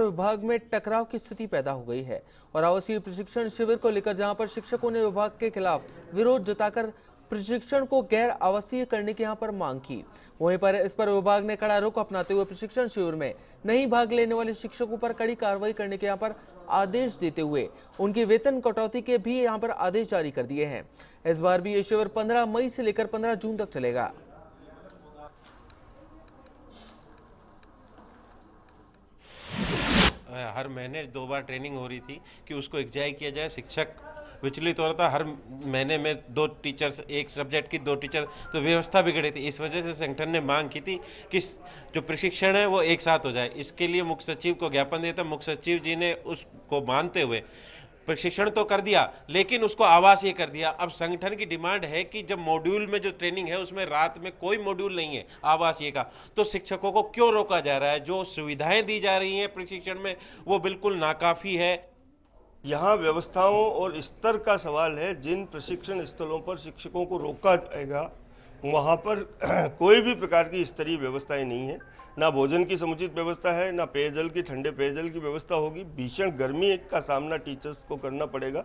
विभाग में टकराव की स्थिति पैदा हो गई है और आवासीय प्रशिक्षण शिविर को लेकर जहाँ पर शिक्षकों ने विभाग के खिलाफ विरोध जताकर प्रशिक्षण को गैर आवासीय करने की यहाँ पर मांग की। वहीं पर इस पर विभाग ने कड़ा रुख अपनाते हुए प्रशिक्षण शिविर में नहीं भाग लेने वाले शिक्षकों पर कड़ी कार्रवाई करने के यहाँ पर आदेश देते हुए उनकी वेतन कटौती के भी यहाँ पर आदेश जारी कर दिए हैं। इस बार भी ये शिविर 15 मई से लेकर 15 जून तक चलेगा। हर महीने दो बार ट्रेनिंग हो रही थी कि उसको एग्जाय किया जाए, शिक्षक विचलित हो रहा था, हर महीने में दो टीचर्स एक सब्जेक्ट की दो टीचर तो व्यवस्था बिगड़ी थी। इस वजह से संगठन ने मांग की थी कि जो प्रशिक्षण है वो एक साथ हो जाए। इसके लिए मुख्य सचिव को ज्ञापन दिया था। मुख्य सचिव जी ने उसको मानते हुए प्रशिक्षण तो कर दिया, लेकिन उसको आवासीय कर दिया। अब संगठन की डिमांड है कि जब मॉड्यूल में जो ट्रेनिंग है, उसमें रात में कोई मॉड्यूल नहीं है आवासीय का। तो शिक्षकों को क्यों रोका जा रहा है? जो सुविधाएँ दी जा रही हैं प्रशिक्षण में, वो बिल्कुल नाकाफी है। यहाँ व्यवस्थाओं और स्तर का सवाल है, जिन प्रशिक्षण स्थलों पर शिक्षकों को रोका जाएगा वहाँ पर कोई भी प्रकार की स्तरीय व्यवस्थाएँ नहीं है। ना भोजन की समुचित व्यवस्था है, ना पेयजल की, ठंडे पेयजल की व्यवस्था होगी। भीषण गर्मी का सामना टीचर्स को करना पड़ेगा।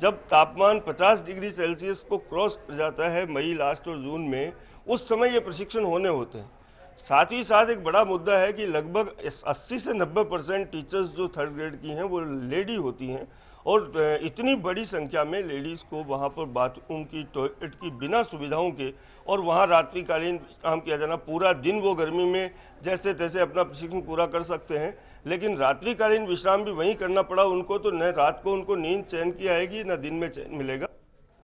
जब तापमान 50 डिग्री सेल्सियस को क्रॉस कर जाता है मई लास्ट और जून में, उस समय ये प्रशिक्षण होने होते हैं। साथ ही साथ एक बड़ा मुद्दा है कि लगभग 80 से 90 परसेंट टीचर्स जो थर्ड ग्रेड की हैं, वो लेडी होती हैं। और इतनी बड़ी संख्या में लेडीज़ को वहाँ पर बाथरूम की टॉयलेट की बिना सुविधाओं के और वहाँ रात्रिकालीन काम किया जाना, पूरा दिन वो गर्मी में जैसे तैसे अपना प्रशिक्षण पूरा कर सकते हैं। लेकिन रात्रिकालीन विश्राम भी वहीं करना पड़ा उनको तो न रात को उनको नींद चैन की आएगी, न दिन में चैन मिलेगा।